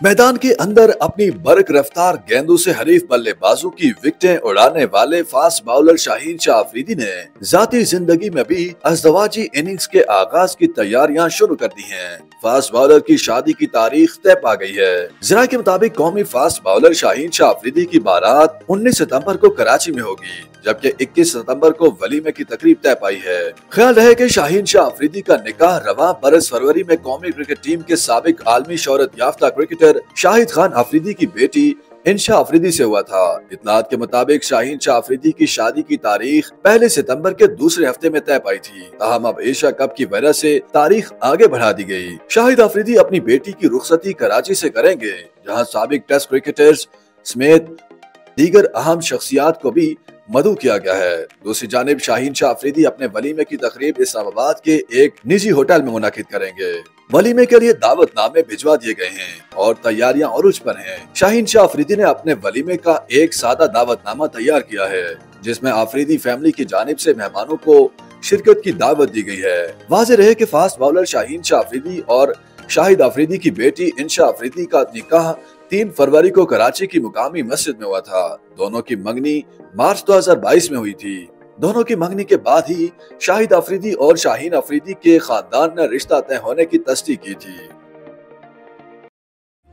मैदान के अंदर अपनी बरक रफ्तार गेंदों से हरीफ बल्लेबाजों की विकेटें उड़ाने वाले फास्ट बॉलर शाहीन शाह अफरीदी ने जाती ज़िंदगी में भी अजदवाजी इनिंग्स के आगाज़ की तैयारियाँ शुरू कर दी हैं। फास्ट बॉलर की शादी की तारीख तय पा गई है जरा के मुताबिक कौमी फास्ट बॉलर शाहीन शाह अफरीदी की बारात 19 सितंबर को कराची में होगी जबकि 21 सितंबर को वलीमे की तकरीब तय पाई है। ख्याल रहे कि शाहीन शाह अफरीदी का निकाह रवा बरस फरवरी में कौमी क्रिकेट टीम के सबक आलमी शहरत याफ्ता क्रिकेटर शाहिद खान अफरीदी की बेटी इंशा अफरीदी से हुआ था। इतलात के मुताबिक शाहीन शाह अफरीदी की शादी की तारीख पहले सितंबर के दूसरे हफ़्ते में तय पाई थी। तहम अब एशिया कप की वजह से तारीख आगे बढ़ा दी गई। शाहिद अफरीदी अपनी बेटी की रुखसती कराची से करेंगे, जहाँ सबक टेस्ट क्रिकेटर्स समेत दीगर अहम शख्सियात को भी मदू किया गया है। दूसरी जानब शाहीन शाह अफरीदी अपने वलीमे की तकरीब इस्लामाबाद के एक निजी होटल में मुनद करेंगे। वलीमे के लिए दावत नामे भिजवा दिए गए हैं और तैयारियाँ और पर हैं। शाहीन शाह अफरीदी ने अपने वलीमे का एक सादा दावतनामा तैयार किया है, जिसमें अफरीदी फैमिली की जानब से मेहमानों को शिरकत की दावत दी गई है। वाज रहे कि फास्ट बॉलर शाहीन शाह अफरीदी और शाहिद अफरीदी की बेटी इंशा अफरीदी का निकाह तीन फरवरी को कराची की मुकामी मस्जिद में हुआ था। दोनों की मंगनी मार्च 2022 में हुई थी। दोनों की मंगनी के बाद ही शाहिद अफरीदी और शाहीन अफरीदी के खानदान ने रिश्ता तय होने की तस्दीक की थी।